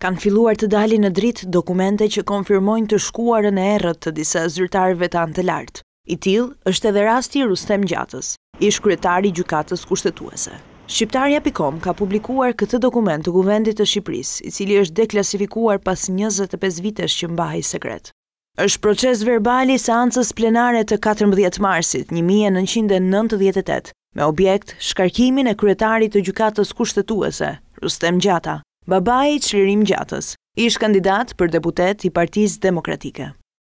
Kanë filluar të dalin në dritë dokumente që konfirmojnë të shkuarën e errët të disa zyrtarëve tanë të lartë. I tillë është edhe rasti i Rustem Gjatës, ish-kryetar i Gjykatës Kushtetuese. Shqiptarja.com ka publikuar këtë dokument të Kuvendit të Shqipërisë, i cili është deklasifikuar pas njëzet e pesë vitesh që mbahej sekret. Është procesverbali i seancës plenare të katërmbëdhjetë marsit një mijë e nëntëqind e nëntëdhjetë e tetë, me objekt shkarkimin e kryetarit të Gjykatës Kushtetuese, Rustem Gjata, babai i Çlirim Gjatës, ish-kandidat për deputet i Partisë Demokratike.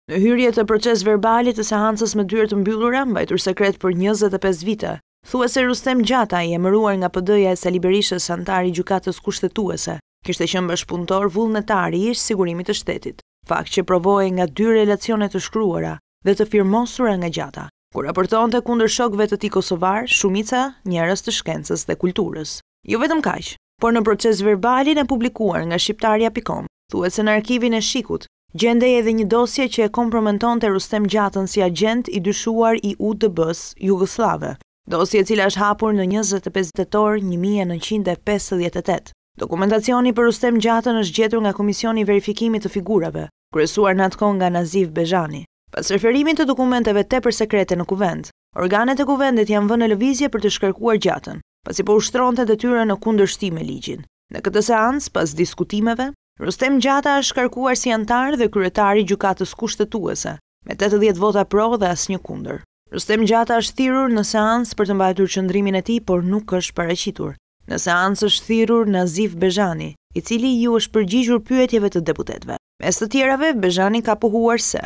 Në hyrje të procesverbalit të seancës me dyer të mbyllura, mbajtur sekret për njëzet e pesë vite, thuhet se Rustem Gjata, i emëruar nga PD-ja e Sali Berishës anëtar i Gjykatës Kushtetuese, Kishte qenë bashkëpunëtor vullnetar i ish Sigurimit të Shtetit, fakt që provohej nga dy relacione të shkruara dhe të firmosura nga Gjata, kur raportonte kundër shokëve të tij kosovarë, shumica njerëz të shkencës dhe kulturës. Jo vetëm kaq, por në procesverbalin e publikuar nga Shqiptarja.com, thuhet se në arkivin e SHIK-ut, gjendej edhe një dosje që e kompromentonte Rustem Gjatën si agjent i dyshuar i UDB-së jugosllave, dosje e cila është hapur në njëzet e pesë tetor një mijë e nëntëqind e pesëdhjetë e tetë. Dokumentacioni për Rustem Gjatën është gjetur nga Komisioni i Verifikimit të Figurave, kryesuar në atë kohë nga Nazif Bezhani. Pas referimit të dokumenteve tepër sekrete në Kuvend, organet e Kuvendit janë vënë në lëvizje për të shkarkuar Gjatën, pasi po ushtronte detyrën në kundërshti me ligjin. Në këtë seancë, pas diskutimeve, Rustem Gjata është shkarkuar si anëtar dhe kryetar i Gjykatës Kushtetuese, me tetëdhjetë vota pro dhe asnjë kundër. Rustem Gjata është thirrur në seancë për të mbajtur qëndrimin e tij, por nuk është paraqitur. Në seancë është thirrur Nazif Bezhani, i cili iu është përgjigjur pyetjeve të deputetëve. Mes të tjerave, Bezhani ka pohuar se.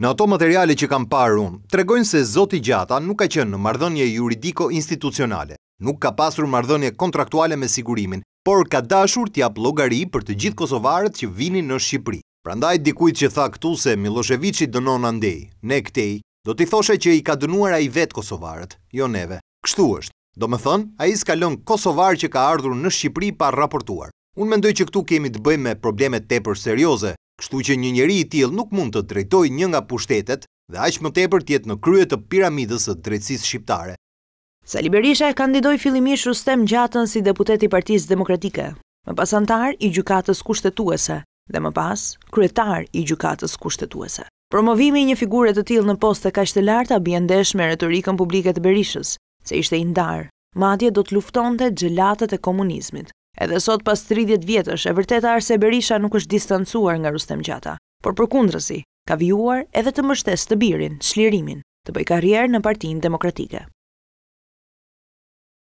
Në ato materiale që kam parë unë, tregojnë se zoti Gjata nuk ka qenë në marrëdhënie juridiko-institucionale, nuk ka pasur marrëdhënie kontraktuale me Sigurimin, por ka dashur t'i japë llogari për të gjithë kosovarët që vinin në Shqipëri. Prandaj dikujt që tha këtu se Millosheviçi dënon andej, ne këtej, do t'i thoshe që i ka dënuar ai vetë kosovarët, jo neve. Kështu është. Domethënë, ai s'ka lënë kosovar që ka ardhur në Shqipëri pa raportuar. Unë mendoj që këtu kemi të bëjmë me probleme tepër serioze, kështu që një njeri i tillë nuk mund të drejtojë një nga pushtetet dhe aq më tepër të jetë në krye të piramidës së drejtësisë shqiptare. Sali Berisha e kandidoi fillimisht Rustem Gjatën si deputet i Partisë Demokratike, më pas anëtar i Gjykatës Kushtetuese dhe më pas kryetar i Gjykatës Kushtetuese. Promovimi i një figure të tillë në poste kaq të larta bie ndesh me retorikën publike të Berishës, se ishte i ndarë, madje do të luftonte xhelatët e komunizmit. Edhe sot pas tridhjetë vjetësh, e vërteta është se Berisha nuk është distancuar nga Rustem Gjata. por përkundrazi, ka vijuar edhe të mbështesë të birin, Çlirimin, të bëjë karrierë në Partinë Demokratike.